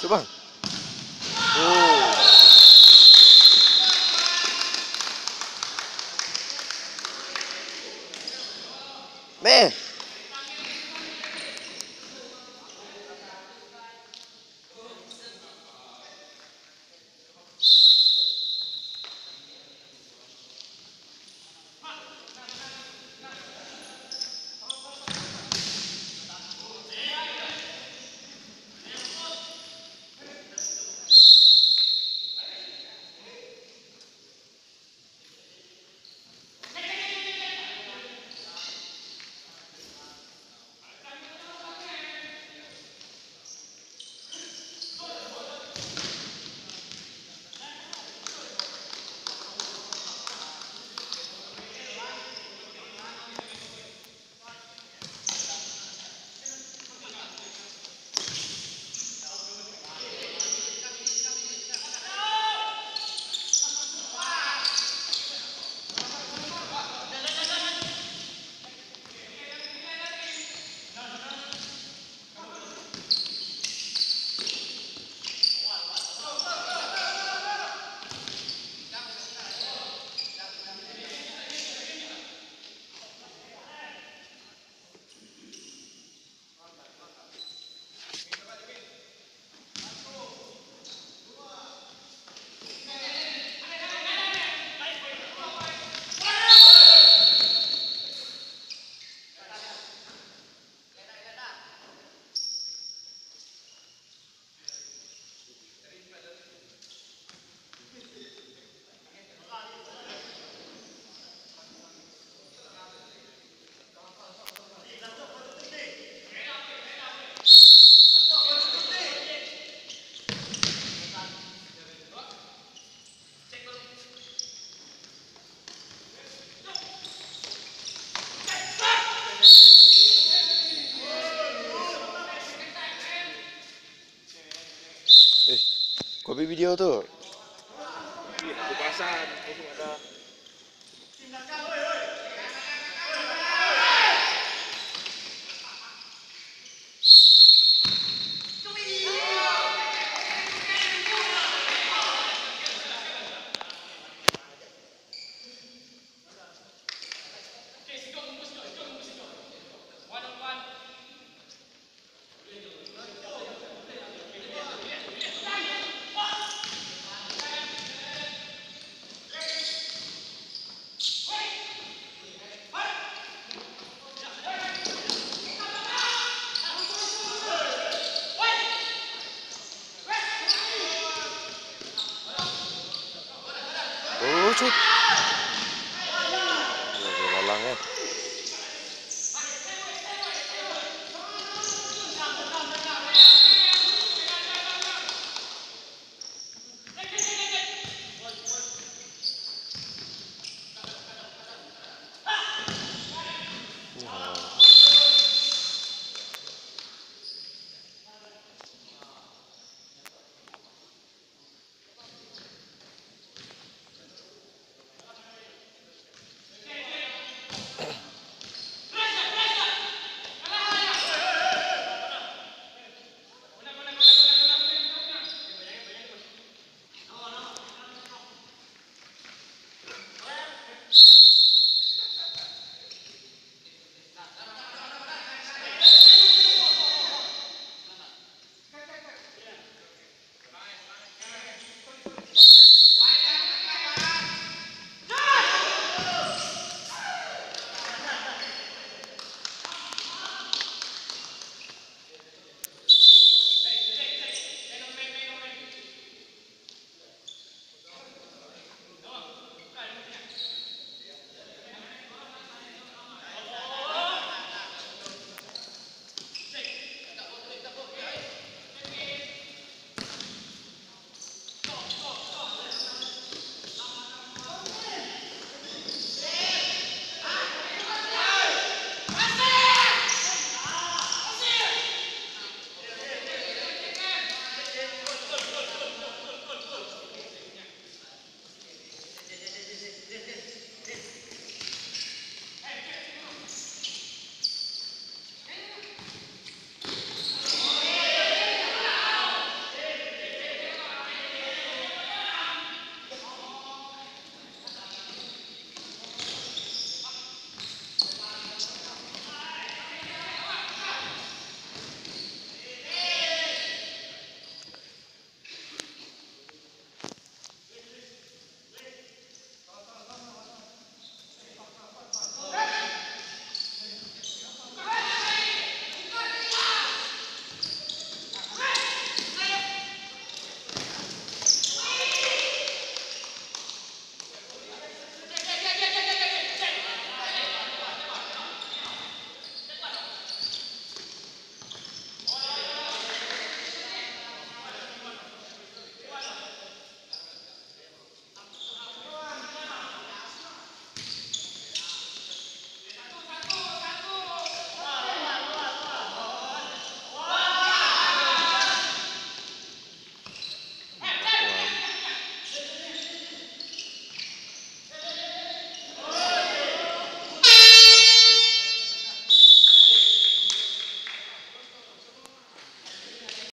Cuba. Oh. Man. Video tu. Aku pasang, ada.